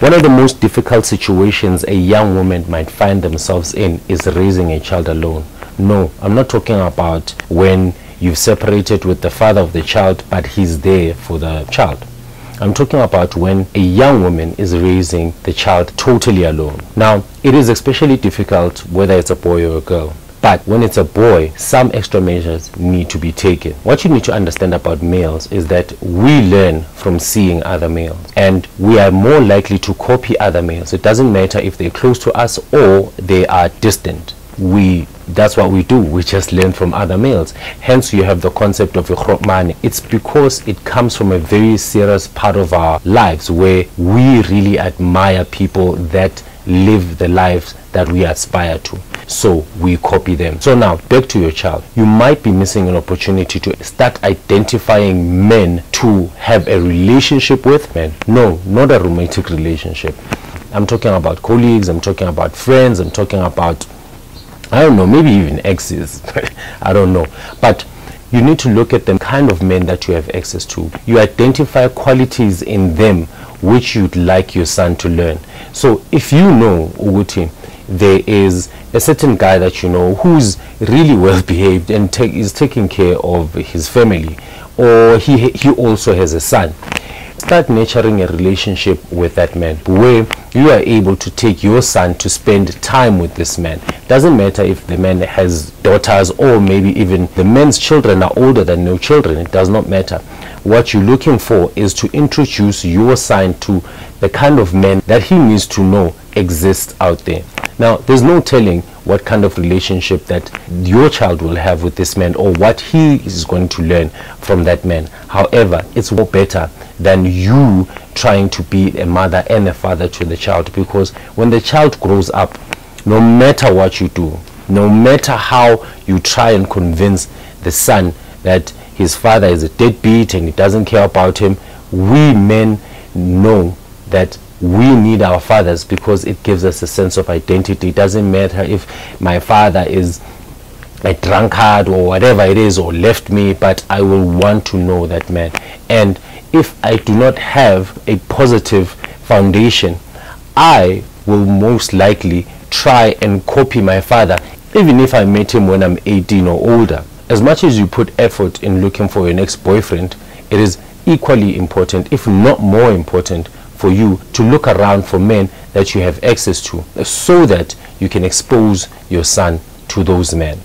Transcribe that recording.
One of the most difficult situations a young woman might find themselves in is raising a child alone. No, I'm not talking about when you've separated with the father of the child, but he's there for the child. I'm talking about when a young woman is raising the child totally alone. Now, it is especially difficult whether it's a boy or a girl. But when it's a boy, some extra measures need to be taken. What you need to understand about males is that we learn from seeing other males and we are more likely to copy other males. It doesn't matter if they're close to us or they are distant. We that's what we do we just learn from other males hence you have the concept of a it's because it comes from a very serious part of our lives where we really admire people that live the lives that we aspire to so we copy them so now back to your child you might be missing an opportunity to start identifying men to have a relationship with men no not a romantic relationship i'm talking about colleagues i'm talking about friends i'm talking about I don't know, maybe even exes. I don't know. But you need to look at the kind of men that you have access to. You identify qualities in them which you'd like your son to learn. So if you know, Uguti, there is a certain guy that you know who's really well behaved and is taking care of his family, or he, he also has a son. Start nurturing a relationship with that man where you are able to take your son to spend time with this man. Doesn't matter if the man has daughters or maybe even the man's children are older than no children. It does not matter what you're looking for is to introduce your son to the kind of men that he needs to know exist out there. Now there's no telling what kind of relationship that your child will have with this man or what he is going to learn from that man. However it's more better than you trying to be a mother and a father to the child because when the child grows up no matter what you do no matter how you try and convince the son that his father is a deadbeat and he doesn't care about him. We men know that we need our fathers because it gives us a sense of identity. It doesn't matter if my father is a drunkard or whatever it is or left me but I will want to know that man. And if I do not have a positive foundation, I will most likely try and copy my father, even if I met him when I'm 18 or older. As much as you put effort in looking for your next boyfriend, it is equally important, if not more important, for you to look around for men that you have access to so that you can expose your son to those men.